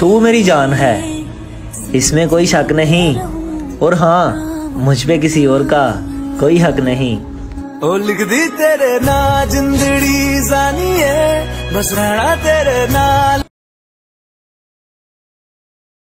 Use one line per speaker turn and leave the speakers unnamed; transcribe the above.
तू मेरी जान है। इसमें कोई शक नहीं। और हाँ मुझ पे किसी और का कोई हक नहीं।
ओ लिख दी तेरे ना जिंदड़ी जानी है। बस रहना तेरे नाल।